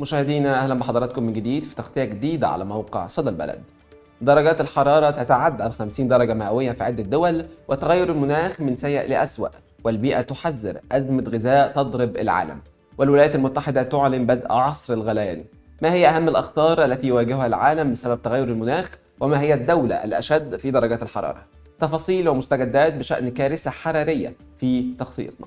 مشاهدينا أهلا بحضراتكم من جديد في تغطية جديدة على موقع صدى البلد. درجات الحرارة تتعدى ال 50 درجة مئويه في عدة دول وتغير المناخ من سيء لاسوء والبيئة تحذر أزمة غذاء تضرب العالم. والولايات المتحدة تعلن بدء عصر الغليان. ما هي أهم الأخطار التي يواجهها العالم بسبب تغير المناخ وما هي الدولة الأشد في درجات الحرارة؟ تفاصيل ومستجدات بشأن كارثة حرارية في تغطيتنا.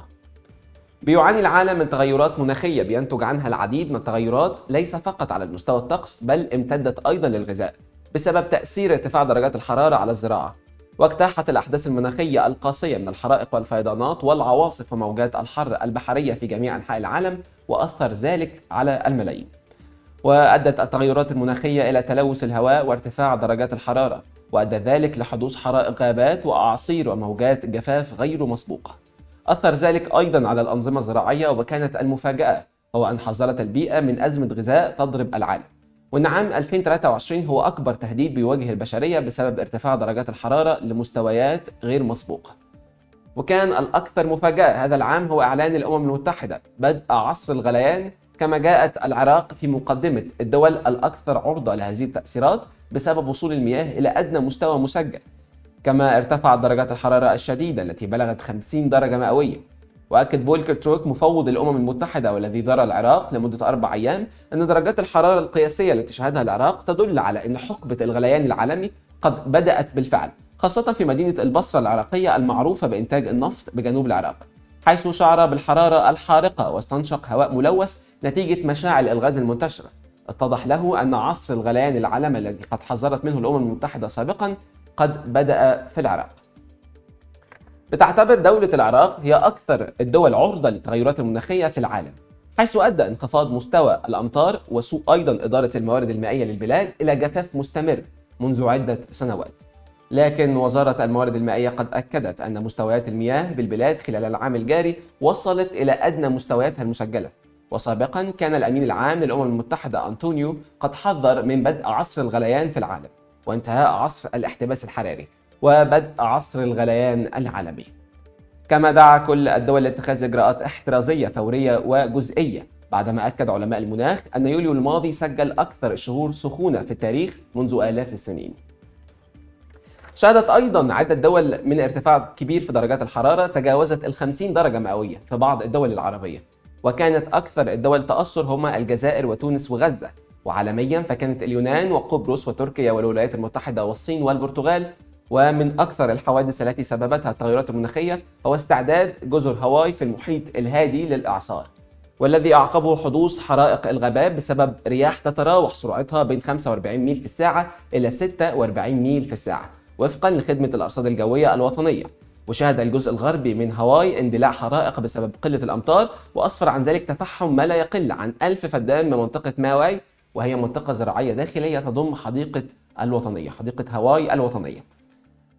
بيعاني العالم من تغيرات مناخية بينتج عنها العديد من التغيرات ليس فقط على المستوى الطقس بل امتدت أيضا للغذاء بسبب تأثير ارتفاع درجات الحرارة على الزراعة. واجتاحت الأحداث المناخية القاسية من الحرائق والفيضانات والعواصف وموجات الحر البحرية في جميع أنحاء العالم وأثر ذلك على الملايين. وأدت التغيرات المناخية إلى تلوث الهواء وارتفاع درجات الحرارة وأدى ذلك لحدوث حرائق غابات وأعاصير وموجات جفاف غير مسبوقة. أثر ذلك أيضا على الأنظمة الزراعية وكانت المفاجأة هو أن حذرت البيئة من أزمة غذاء تضرب العالم. وأن عام 2023 هو أكبر تهديد بيواجه البشرية بسبب ارتفاع درجات الحرارة لمستويات غير مسبوقة. وكان الأكثر مفاجأة هذا العام هو إعلان الأمم المتحدة بدء عصر الغليان كما جاءت العراق في مقدمة الدول الأكثر عرضة لهذه التأثيرات بسبب وصول المياه إلى أدنى مستوى مسجل. كما ارتفعت درجات الحرارة الشديدة التي بلغت 50 درجة مئوية. وأكد فولكر تروك مفوض الأمم المتحدة والذي زار العراق لمدة أربع أيام أن درجات الحرارة القياسية التي شهدها العراق تدل على أن حقبة الغليان العالمي قد بدأت بالفعل خاصة في مدينة البصرة العراقية المعروفة بإنتاج النفط بجنوب العراق. حيث شعر بالحرارة الحارقة واستنشق هواء ملوث نتيجة مشاعل الغاز المنتشرة. اتضح له أن عصر الغليان العالمي الذي قد حذرت منه الأمم المتحدة سابقا قد بدأ في العراق. بتعتبر دولة العراق هي أكثر الدول عرضة للتغيرات المناخية في العالم حيث أدى انخفاض مستوى الأمطار وسوء أيضا إدارة الموارد المائية للبلاد إلى جفاف مستمر منذ عدة سنوات. لكن وزارة الموارد المائية قد أكدت أن مستويات المياه بالبلاد خلال العام الجاري وصلت إلى أدنى مستوياتها المسجلة. وسابقا كان الأمين العام للأمم المتحدة أنطونيو قد حذر من بدء عصر الغليان في العالم. وانتهاء عصر الاحتباس الحراري وبدء عصر الغليان العالمي. كما دعا كل الدول لاتخاذ إجراءات احترازية فورية وجزئية بعدما أكد علماء المناخ أن يوليو الماضي سجل أكثر الشهور سخونة في التاريخ منذ آلاف السنين. شهدت أيضا عدة دول من ارتفاع كبير في درجات الحرارة تجاوزت ال 50 درجة مئوية في بعض الدول العربية وكانت أكثر الدول تأثر هما الجزائر وتونس وغزة. وعالميا فكانت اليونان وقبرص وتركيا والولايات المتحدة والصين والبرتغال ومن أكثر الحوادث التي سببتها التغيرات المناخية هو استعداد جزر هاواي في المحيط الهادي للإعصار والذي أعقبه حدوث حرائق الغابات بسبب رياح تتراوح سرعتها بين 45 ميل في الساعة إلى 46 ميل في الساعة. وفقا لخدمة الأرصاد الجوية الوطنية وشهد الجزء الغربي من هاواي اندلاع حرائق بسبب قلة الأمطار وأسفر عن ذلك تفحم ما لا يقل عن ألف فدان من منطقة ماواي وهي منطقة زراعية داخلية تضم حديقة الوطنية حديقة هاواي الوطنية.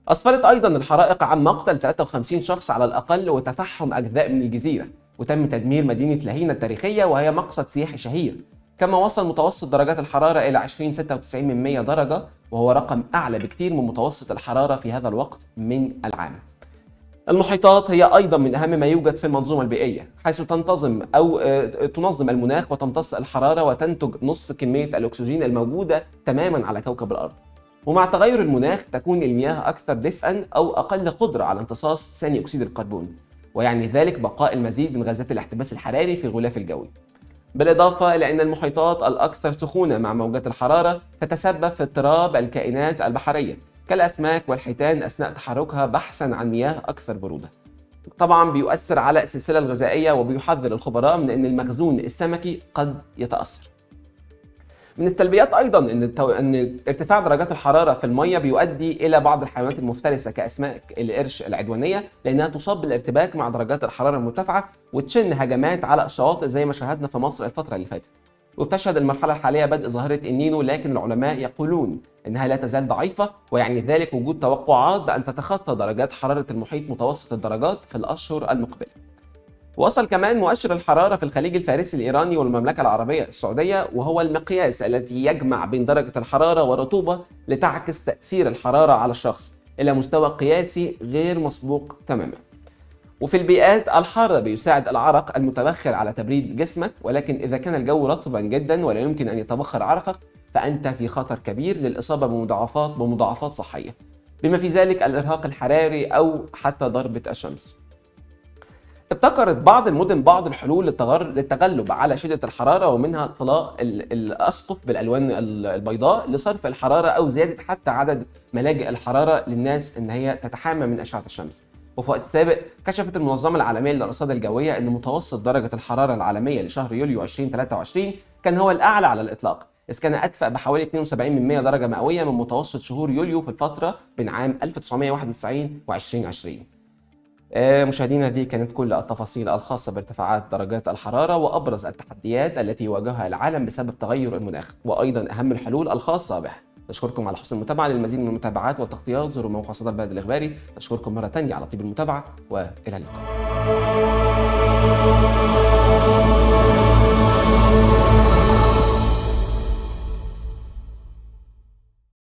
أسفرت أيضا الحرائق عن مقتل 53 شخص على الأقل وتفحم أجزاء من الجزيرة. وتم تدمير مدينة لهينا التاريخية وهي مقصد سياحي شهير. كما وصل متوسط درجات الحرارة إلى 20 96 من 100 درجة وهو رقم أعلى بكثير من متوسط الحرارة في هذا الوقت من العام. المحيطات هي أيضا من أهم ما يوجد في المنظومة البيئية حيث تنتظم أو تنظم المناخ وتمتص الحرارة وتنتج نصف كمية الأكسجين الموجودة تماما على كوكب الأرض. ومع تغير المناخ تكون المياه أكثر دفئا أو أقل قدرة على امتصاص ثاني أكسيد الكربون ويعني ذلك بقاء المزيد من غازات الاحتباس الحراري في الغلاف الجوي. بالإضافة إلى أن المحيطات الأكثر سخونة مع موجات الحرارة تتسبب في اضطراب الكائنات البحرية. كالأسماك والحيتان أثناء تحركها بحثا عن مياه أكثر برودة. طبعا بيؤثر على السلسلة الغذائية وبيحذر الخبراء من أن المخزون السمكي قد يتأثر. من السلبيات أيضا إن التو... إن ارتفاع درجات الحرارة في الميه بيؤدي إلى بعض الحيوانات المفترسة كأسماك القرش العدوانية لأنها تصاب بالارتباك مع درجات الحرارة المرتفعة وتشن هجمات على الشواطئ زي ما شاهدنا في مصر الفترة اللي فاتت. وبتشهد المرحلة الحالية بدء ظاهرة النينو لكن العلماء يقولون إنها لا تزال ضعيفة ويعني ذلك وجود توقعات بأن تتخطى درجات حرارة المحيط متوسط الدرجات في الأشهر المقبلة. وصل كمان مؤشر الحرارة في الخليج الفارسي الإيراني والمملكة العربية السعودية وهو المقياس الذي يجمع بين درجة الحرارة والرطوبة لتعكس تأثير الحرارة على الشخص إلى مستوى قياسي غير مسبوق تماما. وفي البيئات الحارة بيساعد العرق المتبخر على تبريد جسمك ولكن إذا كان الجو رطبا جدا ولا يمكن أن يتبخر عرقك فأنت في خطر كبير للإصابة بمضاعفات بمضاعفات صحية بما في ذلك الإرهاق الحراري أو حتى ضربة الشمس ابتكرت بعض المدن بعض الحلول للتغلب على شدة الحرارة ومنها طلاء الأسقف بالألوان البيضاء لصرف الحرارة أو زيادة حتى عدد ملاجئ الحرارة للناس إن هي تتحمى من أشعة الشمس. وفي وقت سابق كشفت المنظمة العالمية للأرصاد الجوية أن متوسط درجة الحرارة العالمية لشهر يوليو 2023 كان هو الأعلى على الإطلاق إذ كان أدفأ بحوالي 72 درجة مئوية من متوسط شهور يوليو في الفترة بين عام 1991 و 2020 مشاهدينا دي كانت كل التفاصيل الخاصة بارتفاعات درجات الحرارة وأبرز التحديات التي يواجهها العالم بسبب تغير المناخ وأيضا أهم الحلول الخاصة به. نشكركم على حسن المتابعة للمزيد من المتابعات والتغطيات زوروا موقع صدى البلد الإخباري نشكركم مرة ثانية على طيب المتابعة وإلى اللقاء.